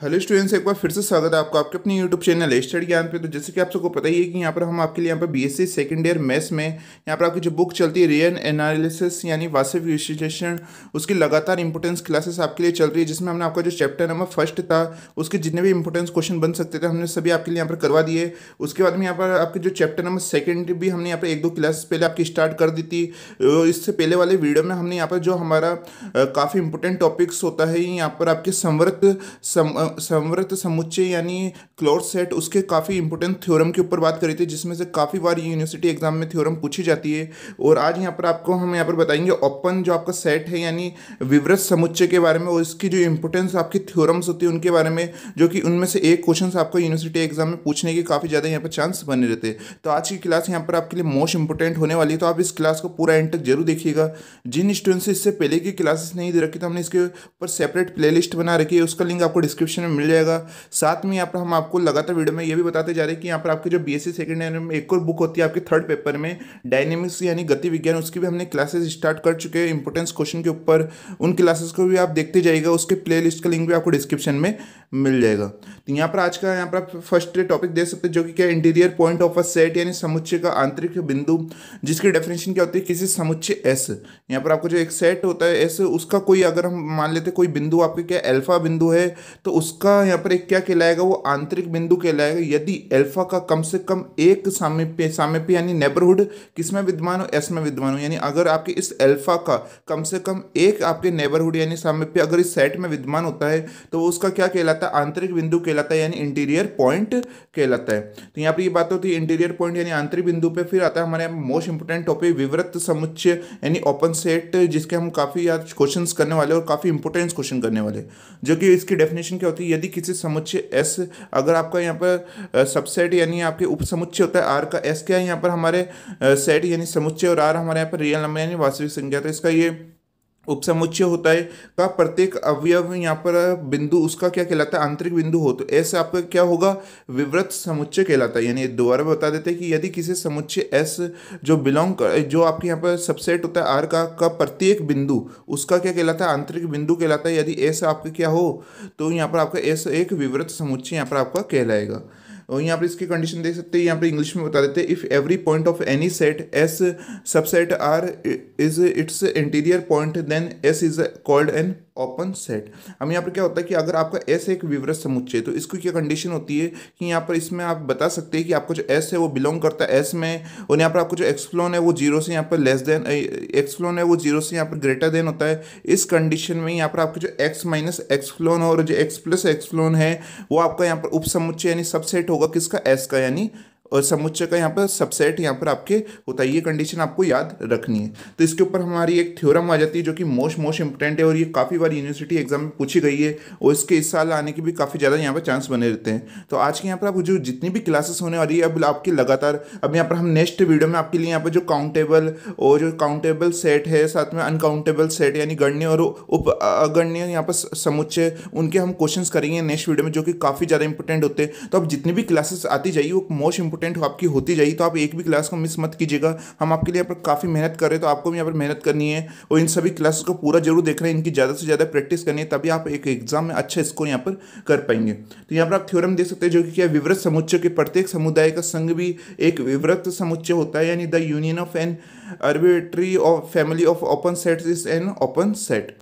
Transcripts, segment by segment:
Hello students, एक बार फिर से स्वागत है आपको आपके अपने यूट्यूब चैनल स्टडी ज्ञान पे। तो जैसे कि आप सबको पता ही है कि यहाँ पर हम आपके लिए यहाँ पर बीएससी सेकंड ईयर मैथ्स में यहाँ पर आपकी जो बुक चलती है रियल एनालिसिस यानी वास्तविक विश्लेषण, उसकी लगातार इंपोर्टेंस क्लासेस आपके लिए चल रही है, जिसमें हमने आपका जो चैप्टर नंबर फ़र्स्ट था, उसके जितने भी इंपोर्टेंस क्वेश्चन बन सकते थे, हमने सभी आपके लिए यहाँ पर करवा दिए। उसके बाद में यहाँ पर आपके जो चैप्टर नंबर सेकेंड भी हमने यहाँ पर एक दो क्लासेस पहले आपकी स्टार्ट कर दी थी। इससे पहले वाले वीडियो में हमने यहाँ पर जो हमारा काफ़ी इंपोर्टेंट टॉपिक्स होता है, यहाँ पर आपके संवर्त संवर्त समुच्चय यानी क्लोर सेट, उसके काफ़ी इंपॉर्टेंट थ्योरम के ऊपर बात करी थी, जिसमें से काफ़ी बार यूनिवर्सिटी एग्ज़ाम में थ्योरम पूछी जाती है। और आज यहाँ पर आपको, हम यहाँ पर बताएँगे ओपन जो आपका सेट है, यानी विवृत समुच्चय के बारे में, और इसकी जो इंपोर्टेंस आपकी थ्योरम्स होती है, उनके बारे में, जो कि उनमें से एक क्वेश्चन आपको यूनिवर्सिटी एग्ज़ाम में पूछने के काफ़ी ज़्यादा यहाँ पर चांस बने रहते हैं। तो आज की क्लास यहाँ पर आपके लिए मोस्ट इंपोर्टेंट होने वाली है तो आप इस क्लास को पूरा एंड तक ज़रूर देखिएगा। जिन स्टूडेंट्स इससे पहले की क्लासेस नहीं दे रखी तो हमने इसके ऊपर सेपरेट प्ले बना रखी है, उसका लिंक आपको डिस्क्रिप्शन में मिल जाएगा साथ में यहाँ पर हम आपको लगातार वीडियो में ये भी बताते जा रहे हैं कि यहाँ पर आपके जो बी एस सेकेंड ईयर में एक और बुक होती है आपके थर्ड पेपर में डायनेमिक्स यानी गति विज्ञान उसकी भी हमने क्लासेस स्टार्ट कर चुके हैं इंपोर्टेंस क्वेश्चन के ऊपर। उन क्लासेस को भी आप देखते जाइएगा, उसके प्ले का लिंक भी आपको डिस्क्रिप्शन में मिल जाएगा। तो यहाँ पर आज का यहाँ पर आप फ़र्स्ट टॉपिक दे सकते हैं, जो कि क्या interior point of a set यानी समुच्चय का आंतरिक बिंदु, जिसकी डेफिनेशन क्या होती है, किसी समुच्चय एस यहाँ पर आपको जो एक सेट होता है एस उसका कोई अगर हम मान लेते कोई बिंदु आपके क्या अल्फ़ा बिंदु है तो उसका यहाँ पर एक क्या कहलाएगा? वो आंतरिक बिंदु कहलाएगा। यदि अल्फ़ा का कम से कम एक सामिप्य सामिप्य यानी नेबरहुड किसमें विद्यमान हो? एस में विद्यमान हो। यानी अगर आपके इस अल्फ़ा का कम से कम एक आपके नेबरहुड यानी सामिप्य अगर इस सेट में विद्यमान होता है तो उसका क्या कहलाता है? आंतरिक बिंदु कहलाता है, यानी इंटीरियर पॉइंट कहलाता है। तो यहाँ पर ये बात होती है इंटीरियर पॉइंट यानी आंतरिक बिंदु पर फिर आता है हमारे मोस्ट इंपोर्टेंट टॉपिक विवृत समुच्चय यानी ओपन सेट जिसके हम काफ़ी याद क्वेश्चन करने वाले और काफ़ी इंपोर्टेंट क्वेश्चन करने वाले जो कि इसकी डेफिनेशन क्या होती है, यदि किसी समुच्चय एस अगर आपका यहाँ पर सबसेट यानी आपके उप समुच्चय होता है आर का एस क्या है? यहाँ पर हमारे सेट यानी समुच्चय और आर हमारे यहाँ पर रियल नंबर यानी वास्तविक संख्या। तो इसका ये उपसमुच्चय होता है का प्रत्येक अवयव यहाँ पर बिंदु, उसका क्या कहलाता है? आंतरिक बिंदु हो तो ऐसे आपका क्या होगा? विवृत समुच्चय कहलाता है। यानी दोबारा बता देते हैं कि यदि किसी समुच्चय एस जो बिलोंग कर, जो आपके यहाँ पर सबसेट होता है, आर का का प्रत्येक बिंदु, उसका क्या कहलाता है? आंतरिक बिंदु कहलाता है। यदि ऐसा आपका क्या हो तो यहाँ पर आपका एस एक विवृत समुच्चय यहाँ पर आपका कहलाएगा। और यहाँ पर इसकी कंडीशन देख सकते हैं, यहाँ पर इंग्लिश में बता देते हैं if every point of any set S subset R is its interior point then S is called an open set अब यहाँ पर क्या होता है कि अगर आपका एस एक विवृत समुच्चय तो इसको क्या कंडीशन होती है कि यहाँ पर इसमें आप बता सकते हैं कि आपको जो एस है वो बिलोंग करता है एस में, और यहाँ पर आपको जो एक्सफ्लोन है वो ज़ीरो से यहाँ पर लेस देन एक्सफ्लोन है वो ज़ीरो से यहाँ पर ग्रेटर देन होता है। इस कंडीशन में यहाँ पर आपका जो एक्स माइनस एक्सफ्लोन और जो एक्स प्लस एक्सफ्लोन है, वो आपका यहाँ पर उप समुच्चय यानी सबसेट होगा किसका? एस का यानी और समुच्चय का यहाँ पर सबसेट यहाँ पर आपके होता है, ये कंडीशन आपको याद रखनी है। तो इसके ऊपर हमारी एक थ्योरम आ जाती है जो कि मोस्ट मोस्ट इंपॉर्टेंट है और ये काफ़ी बार यूनिवर्सिटी एग्ज़ाम में पूछी गई है और इसके इस साल आने की भी काफ़ी ज़्यादा यहाँ पर चांस बने रहते हैं। तो आज के यहाँ पर आप जो जितनी भी क्लासेस होने वाली है, अब आपकी लगातार, अब यहाँ पर हम नेक्स्ट वीडियो में आपके लिए यहाँ पर जो काउंटेबल और जो काउंटेबल सेट है, साथ में अनकाउंटेबल सेट यानी गण्य और उप अगण्य यहाँ पर समुच्चय, उनके हम क्वेश्चन करेंगे नेक्स्ट वीडियो में जो कि काफ़ी ज़्यादा इंपॉर्टेंट होते हैं। तो अब जितनी भी क्लासेस आती जाइए वो मोस्ट इंपॉर्टेंट आपकी होती जाएगी तो आप एक भी क्लास को मिस मत कीजिएगा। हम आपके लिए यहाँ पर काफ़ी मेहनत कर रहे हैं तो आपको भी यहाँ पर मेहनत करनी है। और इन सभी क्लासेस को पूरा ज़रूर देख रहे हैं, इनकी ज़्यादा से ज़्यादा प्रैक्टिस करनी है, तभी आप एक एग्ज़ाम में अच्छा स्कोर यहाँ पर कर पाएँगे। तो यहाँ पर आप थ्योरम देख सकते हैं, जो कि क्या विवृत समुच्चय के प्रत्येक समुदाय का संघ भी एक विवृत समुच्चय होता है, यानी the union of an arbitrary of family of open set is an open set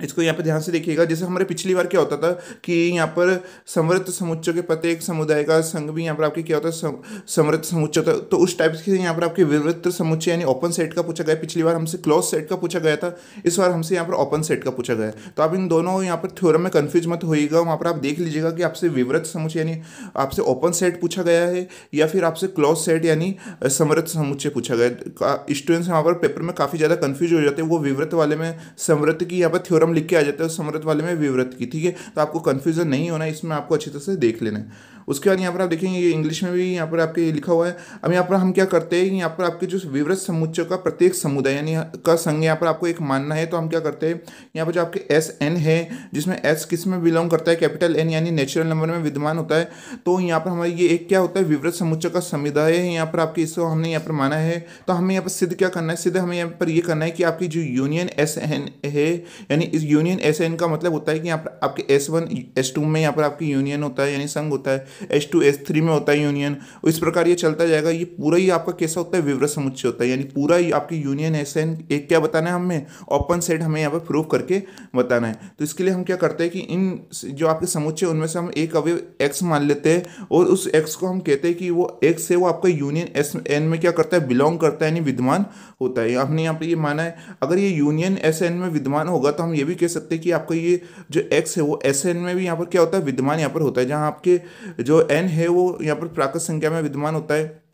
इसको यहाँ पर ध्यान से देखिएगा, जैसे हमारे पिछली बार क्या होता था कि यहाँ पर समृद्ध समुच्चय के प्रत्येक समुदाय का संघ भी यहाँ पर आपके क्या होता है समृद्ध समुच्चय होता तो उस टाइप से यहाँ पर आपके विवृत्त समुच्चय यानी ओपन सेट का पूछा गया। पिछली बार हमसे क्लोज सेट का पूछा गया था, इस बार हमसे यहाँ पर ओपन सेट का पूछा गया। तो आप इन दोनों यहाँ पर थ्योरम में कन्फ्यूज़ मत होइएगा, वहाँ पर आप देख लीजिएगा कि आपसे विवृत समुच्चय यानी आपसे ओपन सेट पूछा गया है, या फिर आपसे क्लोज सेट यानी समृद्ध समुच्चय पूछा गया। स्टूडेंट्स यहाँ पर पेपर में काफ़ी ज़्यादा कन्फ्यूज़ हो जाते हैं, वो विवृत वाले में समृद्ध की यहाँ पर थ्योरम फॉर्म लिख के आ जाता है समृत वाले में विवृत की, ठीक है? तो आपको कन्फ्यूज़न नहीं होना, इसमें आपको अच्छी तरह से देख लेना है। उसके बाद यहाँ पर आप देखेंगे ये इंग्लिश में भी यहाँ पर आपके लिखा हुआ है अब यहाँ पर हम क्या करते हैं यहाँ पर आपके जो विवृत समुच्चय का प्रत्येक समुदाय यानी का संघ यहाँ पर आपको एक मानना है तो हम क्या करते हैं यहाँ पर जो आपके एस एन है जिसमें एस किसमें बिलोंग करता है कैपिटल एन यानी नेचुरल नंबर में विद्यमान होता है तो यहाँ पर हमारे ये एक क्या होता है विवृत समुच्चय का समुदाय है यहाँ पर आपके इसको हमने यहाँ पर माना है तो हमें यहाँ पर सिद्ध क्या करना है सिद्ध हमें यहाँ पर ये करना है कि आपकी जो यूनियन एस एन है यानी इस यूनियन एस एन का मतलब होता है कि यहाँ पर आपके एस वन एस टू में यहाँ पर आपकी यूनियन होता है यानी संघ होता है एस टू एस थ्री में होता है यूनियन इस प्रकार ये चलता जाएगा। ये पूरा ही आपका कैसा होता है? विवृत समुच्चय होता है। यानी पूरा ही आपकी यूनियन एस एन एक क्या बताना है हमें? ओपन सेट हमें यहाँ पर प्रूव करके बताना है। तो इसके लिए हम क्या करते हैं कि इन जो आपके समुच्चय उनमें से हम एक अवय एक्स मान लेते हैं, और उस एक्स को हम कहते हैं कि वो एक्स है वो आपका यूनियन एस एन में क्या करता है? बिलोंग करता है, यानी विद्यमान। होता है। हमने यहाँ पर ये माना है, अगर ये यूनियन एस एन में विद्यमान होगा तो हम ये भी कह सकते हैं कि आपका ये जो एक्स है वो एस एन में भी यहाँ पर क्या होता है? विद्यमान यहाँ पर होता है, जहाँ आपके जो एन है वो यहाँ पर प्राकृत संख्या में विद्यमान होता है।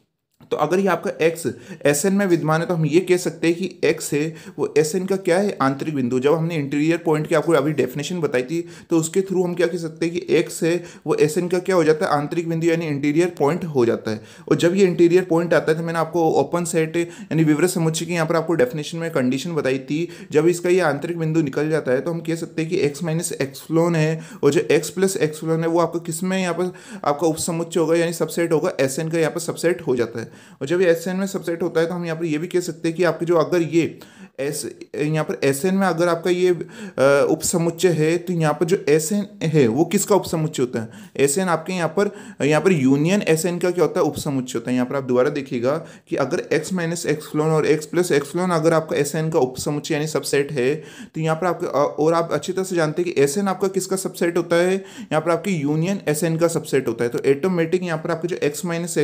तो अगर ये आपका एक्स एस एन में विद्यमान है तो हम ये कह सकते हैं कि एक्स है, वो एस एन का क्या है? आंतरिक बिंदु। जब हमने इंटीरियर पॉइंट की आपको अभी डेफिनेशन बताई थी तो उसके थ्रू हम क्या कह सकते हैं कि एक्स है, वो एस एन का क्या हो जाता है? आंतरिक बिंदु यानी इंटीरियर पॉइंट हो जाता है। और जब ये इंटीरियर पॉइंट आता है तो मैंने आपको ओपन सेट यानी विवृत समुच्चय की यहाँ पर आपको डेफिनेशन में कंडीशन बताई थी। जब इसका ये आंतरिक बिंदु निकल जाता है तो हम कह सकते हैं कि एक्स माइनस एक्सफ्लोन है, और जो एक्स प्लस एक्सफ्लोन है, वो आपका किसमें यहाँ पर आपका उपसमुच्चय होगा यानी सबसेट होगा? एस एन का यहाँ पर सबसेट हो जाता है। और जब ये एन में सबसेट होता है तो हम यहाँ पर ये भी कह सकते हैं कि आपके जो अगर ये एस यहाँ पर एन में अगर आपका ये उपसमुच्चय है तो यहाँ पर जो एन है, वो किसका उपसमुच्चय होता है? एन आपके यहाँ पर यहाँ पर यूनियन एन का क्या होता है? उपसमुच्चय होता है। यहाँ पर आप दोबारा देखिएगा कि अगर एक्स माइनस एक्स फ्लोन और एक्स प्लस एक्स फ्लोन अगर आपका एन का उपसमुच्चय यानी सबसेट है तो यहाँ पर आपका और आप अच्छी तरह से जानते हैं कि एन आपका किसका सबसेट होता है? यहाँ पर आपकी यूनियन एन का सबसेट होता है। तो ऑटोमेटिक यहाँ पर आपके जो एक्स माइनस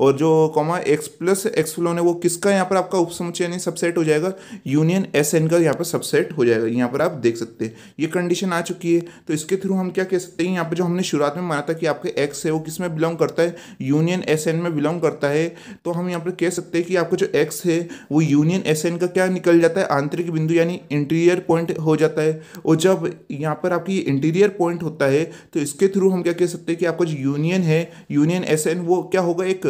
और जो comma x plus x phloem है वो किसका यहाँ पर आपका उपसमुच्चय यानी सबसेट हो जाएगा? यूनियन एस एन का यहाँ पर सबसेट हो जाएगा। यहाँ पर आप देख सकते हैं। ये कंडीशन आ चुकी है। तो इसके थ्रू हम क्या कह सकते हैं? यहाँ पर जो हमने शुरुआत में माना था कि आपके एक्स है, वो किसमें बिलोंग करता है? यूनियन एस एन में बिलोंग करता है। तो हम यहाँ पर कह सकते हैं कि आपका जो एक्स है, वो यूनियन एस एन का क्या निकल जाता है? आंतरिक बिंदु यानी इंटीरियर पॉइंट हो जाता है। और जब यहाँ पर आपकी इंटीरियर पॉइंट होता है तो इसके थ्रू हम क्या कह सकते हैं कि आपका जो यूनियन है यूनियन एस एन वो क्या होगा? एक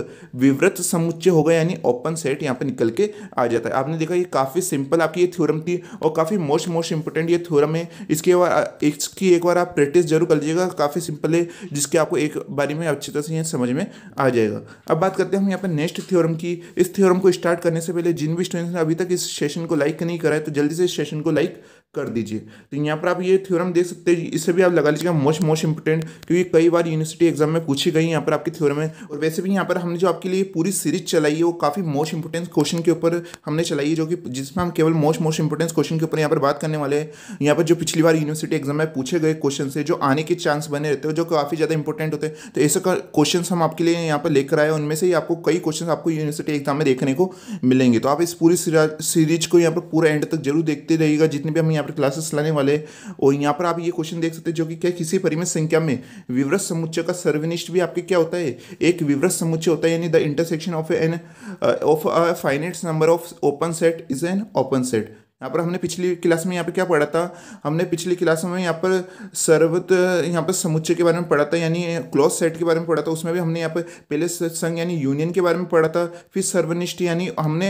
विवृत समुच्चय होगा यानी ओपन सेट यहाँ पर निकल के आ जाता है। आपने देखा ये काफ़ी सिंपल आपकी ये थ्योरम थी और काफ़ी मोस्ट मोस्ट इंपॉर्टेंट ये थ्योरम है। इसके बार इसकी एक बार आप प्रैक्टिस ज़रूर कर लीजिएगा। काफ़ी सिंपल है, जिसके आपको एक बारी में अच्छी तरह से ये समझ में आ जाएगा। अब बात करते हैं हम यहाँ पर नेक्स्ट थ्योरम की। इस थ्योरम को स्टार्ट करने से पहले जिन भी स्टूडेंट्स ने अभी तक इस सेशन को लाइक नहीं करा है तो जल्दी से इस सेशन को लाइक कर दीजिए। तो यहाँ पर आप ये थ्योरम देख सकते हैं, इसे भी आप लगा लीजिएगा मोस्ट मोस्ट इंपोर्टेंट क्योंकि कई बार यूनिवर्सिटी एग्ज़ाम में पूछी गई यहाँ पर आपकी थ्योरम है, और वैसे भी यहाँ पर हमने जो आपके लिए पूरी सीरीज़ चलाई है, वो काफ़ी मोस्ट इंपोर्टेंट क्वेश्चन के ऊपर हमने चलाई है, जो कि जिसमें हम केवल मोस्ट मोस्ट इंपोर्टेंट क्वेश्चन के ऊपर यहाँ पर बात करने वाले हैं। यहाँ पर जो पिछली बार यूनिवर्सिटी एग्ज़ाम में पूछे गए क्वेश्चन से जो आने के चांस बने रहते हैं, जो काफ़ी ज़्यादा इंपॉर्टेंट होते हैं। तो ऐसे क्वेश्चन हम आपके लिए यहाँ पर लेकर आए उनमें से ही आपको कई क्वेश्चन आपको यूनिवर्सिटी एग्ज़ाम में देखने को मिलेंगे। तो आप इस पूरी सीरीज़ को यहाँ पर पूरा एंड तक ज़रूर देखते रहिएगा, जितने भी हम यहाँ पर क्लासेस लाने वाले, और यहाँ पर आप ये क्वेश्चन देख सकते हैं जो कि क्या किसी परिमित संख्या में विवृत समुच्चय का सर्वनिष्ठ भी आपके क्या होता है? एक विवृत समुच्चय होता है, यानी the intersection of an of finite number of open set is an open set यहाँ पर हमने पिछली क्लास में यहाँ पे क्या पढ़ा था? हमने पिछली क्लास में यहाँ पर सर्वत, यहाँ पर समुच्चय के बारे में पढ़ा था, यानी क्लोज सेट के बारे में पढ़ा था, उसमें भी हमने यहाँ पर पहले संघ यानी यूनियन के बारे में पढ़ा था, फिर सर्वनिष्ठ, यानी हमने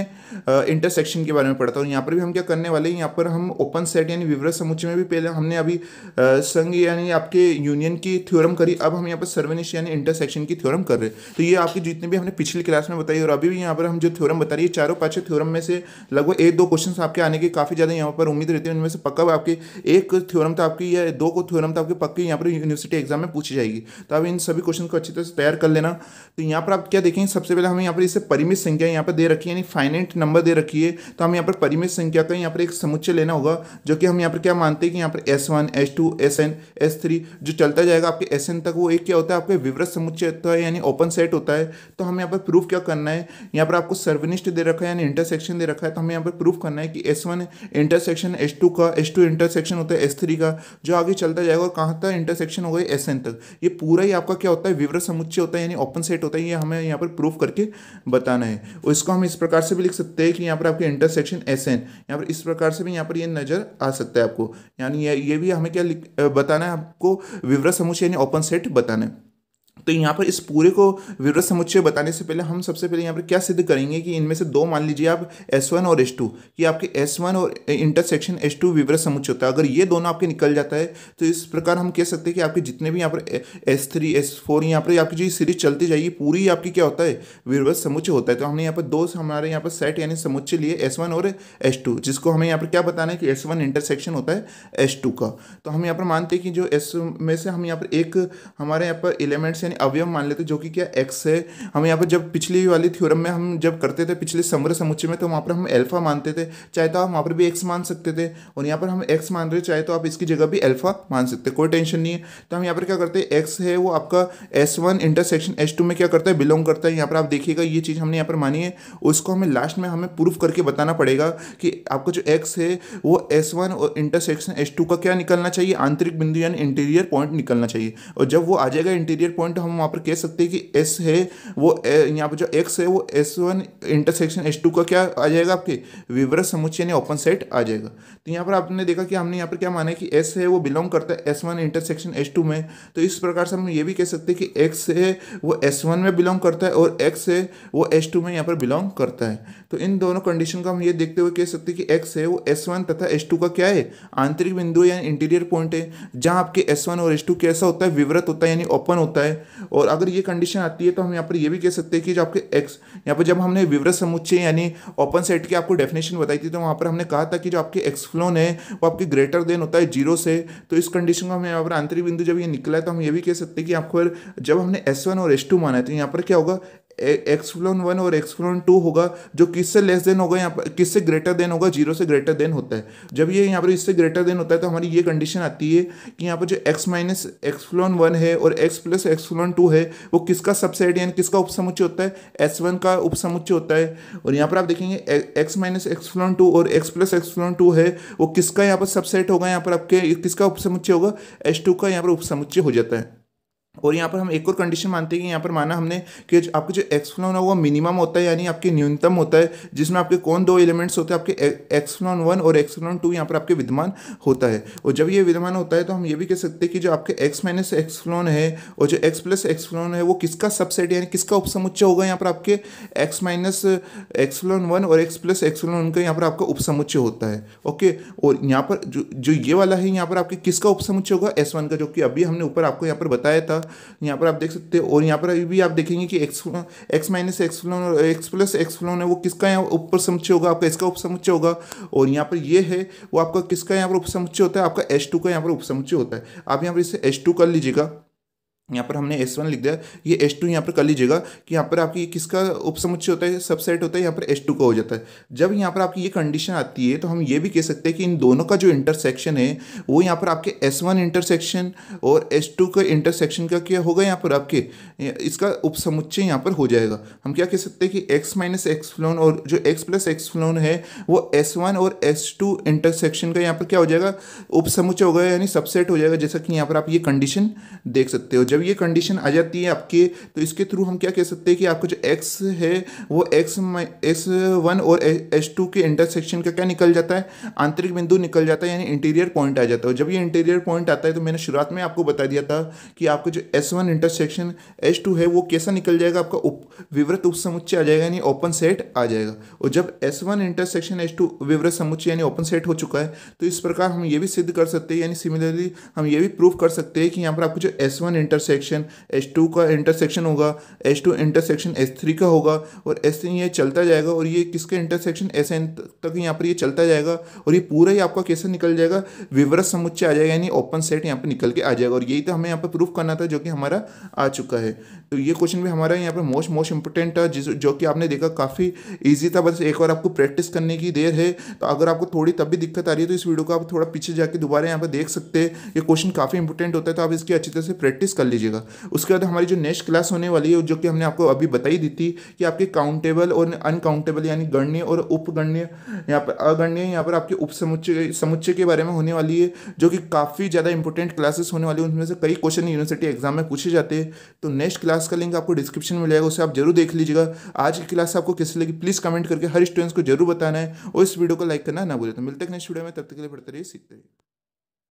इंटरसेक्शन के बारे में पढ़ा था। और यहाँ पर भी हम क्या करने वाले हैं? यहाँ पर हम ओपन सेट यानी विवृत समुच्चय में भी पहले हमने अभी संघ, यानी आपके यूनियन की थ्योरम करी, अब हम यहाँ पर सर्वनिष्ठ, यानी इंटरसेक्शन की थ्योरम कर रहे हैं। तो ये आपकी जितने भी हमने पिछली क्लास में बताई, और अभी भी यहाँ पर हम जो थ्योरम बता रही है चारों पाँचों थ्योरम में से लगभग एक दो क्वेश्चन आपके आने के काफ़ी ज़्यादा यहाँ पर उम्मीद रहती है उनमें से पक्का आपके एक थ्योरम तो आपकी या दो को थ्योरम तो आपके पक्की यहाँ पर यूनिवर्सिटी एग्ज़ाम में पूछी जाएगी तो आप इन सभी क्वेश्चन को अच्छी तरह से तैयार कर लेना तो यहाँ पर आप क्या देखेंगे सबसे पहले हमें यहाँ पर इसे परिमित संख्या यहाँ पर दे रखी है यानी फाइनाइट नंबर दे रखी है तो हम यहाँ पर परिमित संख्या का यहाँ पर एक समुच्चय लेना होगा जो कि हम यहाँ पर क्या मानते हैं कि यहाँ पर S one S two S N S three जो चलता जाएगा आपके एस एन तक वो एक क्या होता है आपके विवृत समुच्चय होता है यानी ओपन सेट होता है तो हमें यहाँ पर प्रूफ क्या करना है यहाँ पर आपको सर्वनिष्ठ दे रखा है यानी इंटरसेक्शन दे रखा है तो हमें यहाँ पर प्रूफ करना है कि S one intersection S two का एस टू इंटरसेक्शन होता है एस थ्री का, जो आगे चलता जाएगा और कहाँ तक इंटरसेक्शन होगा एस एन तक। ये पूरा ही आपका क्या होता है? विवरण समुच्चय होता है, यानी ओपन सेट होता है, ये हमें यहाँ पर प्रूफ करके बताना है। और इसको हम इस प्रकार से भी लिख सकते हैं कि यहाँ पर आपके इंटरसेक्शन एस एन यहाँ पर इस प्रकार से भी यहाँ पर ये नज़र आ सकता है आपको। यानी ये भी हमें क्या बताना है आपको? विवरण समुच्चय, यानी ओपन सेट बताना है। तो यहाँ पर इस पूरे को विवरण समुच्चय बताने से पहले हम सबसे पहले यहाँ पर क्या सिद्ध करेंगे कि इनमें से दो मान लीजिए आप एस वन और एस टू कि आपके एस वन और इंटरसेक्शन एस टू विवरण समुच्चय होता है अगर ये दोनों आपके निकल जाता है तो इस प्रकार हम कह सकते हैं कि आपके जितने भी यहाँ पर एस थ्री एस फोर यहाँ पर आपकी जो सीरीज़ चलती जाएगी पूरी आपकी क्या होता है विवरण समुच्चय होता है तो हमने यहाँ पर दो हमारे यहाँ पर सेट यानी समुच्चय लिए एस और एस जिसको हमें यहाँ पर क्या बताना है कि एस इंटरसेक्शन होता है एस का तो हम यहाँ पर मानते हैं कि जो एस में से हम यहाँ पर एक हमारे यहाँ पर एलिमेंट्स यानी अवयव मान लेते, जो कि क्या एक्स है, हम यहाँ पर जब पिछली वाली थ्योरम में हम जब करते थे, पिछले समग्र समुच्चय में तो वहाँ पर हम एल्फा मानते थे। चाहे तो आप वहाँ पर भी एक्स मान सकते थे, और यहाँ पर हम एक्स मान रहे, चाहे तो आप इसकी जगह भी एल्फा मान सकते, कोई टेंशन नहीं है। तो हम यहाँ पर क्या करते हैं एक्स है, वो आपका S one intersection S two में क्या करता है बिलोंग करता है। यहाँ पर आप देखिएगा, ये चीज़ हमने यहाँ पर मानी है, उसको हमें लास्ट में हमें प्रूफ करके बताना पड़ेगा कि आपका जो एक्स है, वो एस वन और इंटरसेक्शन एस टू का क्या निकलना चाहिए, आंतरिक बिंदु यानी इंटीरियर पॉइंट निकलना चाहिए। और जब वो आ जाएगा इंटीरियर पॉइंट तो हम वहाँ पर कह सकते हैं कि एस है, वो यहाँ पर जो एक्स है, वो S one intersection S two का क्या आ जाएगा आपके? विवरण समुच्चय यानी ओपन सेट आ जाएगा। तो यहाँ पर आपने देखा कि हमने यहाँ पर क्या माना है कि एस है, वो बिलोंग करता है S one intersection S two में। तो इस प्रकार से हम ये भी कह सकते हैं कि एक्स है, वो एस वन में बिलोंग करता है और एक्स है, वो एस टू में यहाँ पर बिलोंग करता है। तो इन दोनों कंडीशन को हम ये देखते हुए कह सकते हैं कि एक्स है, वो एस वन तथा एस टू का क्या है? आंतरिक बिंदु या इंटीरियर पॉइंट है, जहाँ आपके एस वन और एस टू कैसा होता है? विवृत होता है यानी ओपन होता है। और अगर ये कंडीशन आती है तो हम यहाँ पर ये भी कह सकते हैं कि जो आपके एक्स यहाँ पर जब हमने विवरत समुच्चय यानी ओपन सेट की आपको डेफिनेशन बताई थी तो वहाँ पर हमने कहा था कि जो आपके एक्सफ्लोन है वो आपके ग्रेटर देन होता है ज़ीरो से। तो इस कंडीशन को हमें यहाँ पर आंतरिक बिंदु जब ये निकला है तो हम ये भी कह सकते हैं कि आपको जब हमने एस वन और एस टू माना है तो यहाँ पर क्या होगा? एक्सफ्लोन वन और एक्सफ्लोन टू होगा, जो किससे लेस देन होगा, यहाँ पर किससे ग्रेटर देन होगा? ज़ीरो से ग्रेटर देन होता है। जब ये यहाँ पर इससे ग्रेटर देन होता है तो हमारी ये कंडीशन आती है कि यहाँ पर जो एक्स माइनस एक्सफ्लोन वन है और एक्स प्लस एक्सफ्लोन टू है, वो किसका सबसेट यानी किसका उपसमुच्चय होता है? एस वन का उपसमुच्चय होता है। और यहाँ पर आप देखेंगे एक्स माइनस एक्सफ्लोन टू और एक्स प्लस एक्सफ्लोन टू है, वो किसका यहाँ पर सबसेट होगा? यहाँ पर आपके किसका उपसमुच्चय होगा? एस टू का यहाँ पर उपसमुच्चय हो जाता है। और यहाँ पर हम एक और कंडीशन मानते हैं कि यहाँ पर माना हमने कि आपका जो एक्सफ्लोन है वो मिनिमम होता है, यानी आपके न्यूनतम होता है, जिसमें आपके कौन दो एलिमेंट्स होते हैं, आपके एक्सफ्लोन वन और एक्सफ्लोन टू यहाँ पर आपके विद्यमान होता है। और जब ये विद्यमान होता है तो हम ये भी कह सकते हैं कि जो आपके एक्स माइनस एक्सफ्लोन है और जो एक्स प्लस एक्सफ्लोन है, वो किसका सबसेट यानी किसका उपसमुच्चय होगा यहाँ पर आपके एक्स माइनस एक्सफ्लोन वन और एक्स प्लस एक्सफ्लोन का यहाँ पर आपका उपसमुच्चय होता है। ओके और यहाँ पर जो जो ये वाला है, यहाँ पर आपके किसका उपसमुच्चय होगा? एस वन का, जो कि अभी हमने ऊपर आपको यहाँ पर बताया था यहाँ पर आप देख सकते हो, और यहाँ पर भी आप देखेंगे कि x x minus x phloem और एक्स प्लस एक्स फ्लोन है, वो किसका यहाँ ऊपर समुच्चय होगा? आपका इसका उपसमुच्चय होगा। और यहाँ पर ये है, वो आपका किसका यहाँ पर उपसमुच्चय होता है? आपका टू का यहाँ पर उपसमुच्चय होता है। आप यहाँ पर इसे टू कर लीजिएगा। यहाँ पर हमने एस वन लिख दिया ये एस टू यहाँ पर कर लीजिएगा कि यहाँ पर आपकी किसका उपसमुच्चय होता है सबसेट होता है यहाँ पर एस टू का हो जाता है जब यहाँ पर आपकी ये कंडीशन आती है तो हम ये भी कह सकते हैं कि इन दोनों का जो इंटरसेक्शन है वो यहाँ पर आपके एस वन इंटरसेक्शन और एस टू का इंटरसेक्शन का क्या होगा यहाँ पर आपके इसका उपसमुच्चय यहाँ पर हो जाएगा हम क्या कह सकते हैं कि एक्स माइनस एक्स फ्लोन और जो एक्स प्लस एक्स फ्लोन है वो एस वन और एस टू इंटरसेक्शन का यहाँ पर क्या हो जाएगा उपसमुच्चय होगा यानी सबसेट हो जाएगा जैसा कि यहाँ पर आप ये कंडीशन देख सकते हो जब जब ये कंडीशन आ जाती है आपके तो इसके थ्रू हम क्या कह सकते हैं कि आपका जो एक्स है, वो एक्स एक्स वन और एच टू के इंटरसेक्शन का क्या निकल जाता है? आंतरिक बिंदु निकल जाता है, यानी इंटीरियर पॉइंट आ जाता है। जब ये इंटीरियर पॉइंट आता है तो मैंने शुरुआत में आपको बता दिया था कि आपका जो S one intersection H two है, वो कैसा निकल जाएगा? आपका उप, विवृत उप समुच्चय आ जाएगा, यानी ओपन सेट आ जाएगा। और जब S one intersection S two विवृत समुच्चय, यानी ओपन सेट हो चुका है तो इस प्रकार हम ये भी सिद्ध कर सकते हैं, यानी सिमिलरली हम ये भी प्रूव कर सकते हैं कि यहाँ पर आपको जो S one intersection intersection H two का इंटरसेक्शन होगा H two intersection S three का होगा और थ्री ये चलता जाएगा और ये किसका इंटरसेक्शन एस एन तक यहाँ पर ये चलता जाएगा और ये पूरा ही आपका कैसे निकल जाएगा? विवरत समुच्चय आ जाएगा, यानी ओपन सेट यहाँ पर निकल के आ जाएगा और यही तो हमें यहाँ पर प्रूफ करना था जो कि हमारा आ चुका है। तो ये क्वेश्चन भी हमारा यहाँ पर मोस्ट मोस्ट इंपोर्टेंट था जो कि आपने देखा काफ़ी ईजी था, बस एक बार आपको प्रैक्टिस करने की देर है। तो अगर आपको थोड़ी तब भी दिक्कत आ रही है तो इस वीडियो को आप थोड़ा पीछे जाके दोबारा यहाँ पर देख सकते हैं। ये क्वेश्चन काफ़ी इंपोर्टेंट होता है तो आप इसकी अच्छी तरह से प्रैक्टिस कर लीजिएगा उसके बाद हमारी जो नेक्स्ट क्लास होने वाली है, जो कि हमने आपको अभी बताई दी थी कि आपके काउंटेबल और अनकाउंटेबल यानी गणनीय और उपगण्य, यहाँ पर अगण्य यहाँ पर आपके उप समुच्चय समुच्चय के बारे में होने वाली है, जो कि काफ़ी ज़्यादा इंपॉर्टेंट क्लासेस होने वाली है। उनमें से कई क्वेश्चन यूनिवर्सिटी एग्ज़ाम में पूछे जाते हैं। तो नेक्स्ट क्लास का लिंक आपको डिस्क्रिप्शन में मिलेगा उसे आप ज़रूर देख लीजिएगा। आज की क्लास आपको कैसे लगी प्लीज़ कमेंट करके हर स्टूडेंट्स को ज़रूर बताना है। और इस वीडियो को लाइक करना ना भूले। तो मिलते हैं नेक्स्ट वीडियो में, तब तक के लिए पढ़ते रहिए, सीखते रहिए।